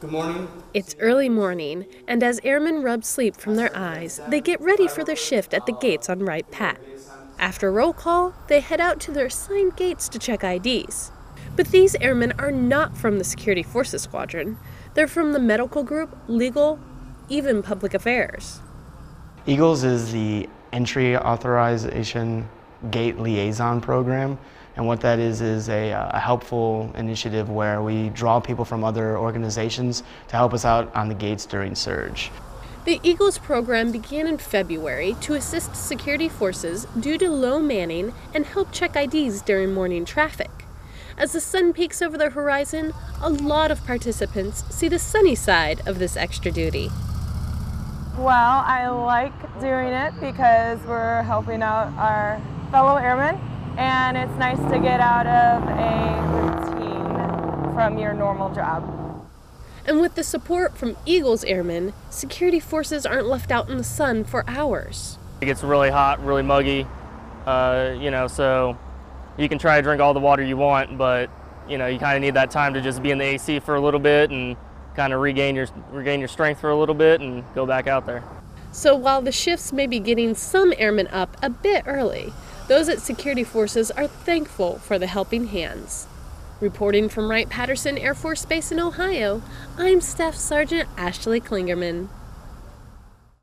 Good morning. It's early morning, and as airmen rub sleep from their eyes, they get ready for their shift at the gates on Wright Pat. After roll call, they head out to their assigned gates to check IDs. But these airmen are not from the Security Forces Squadron. They're from the medical group, legal, even public affairs. Eagles is the entry authorization gate liaison program. And what that is is a, uh, a, helpful initiative where we draw people from other organizations to help us out on the gates during surge. The Eagles program began in February to assist security forces due to low manning and help check IDs during morning traffic. As the sun peeks over the horizon, a lot of participants see the sunny side of this extra duty. Well, I like doing it because we're helping out our fellow airmen and it's nice to get out of a routine from your normal job. And with the support from Eagles Airmen, security forces aren't left out in the sun for hours. It gets really hot, really muggy, uh, you know, so you can try to drink all the water you want, but you know, you kind of need that time to just be in the AC for a little bit and kind of regain your regain your strength for a little bit and go back out there. So while the shifts may be getting some airmen up a bit early, those at security forces are thankful for the helping hands. Reporting from Wright Patterson Air Force Base in Ohio, I'm Staff Sergeant Ashley Clingerman.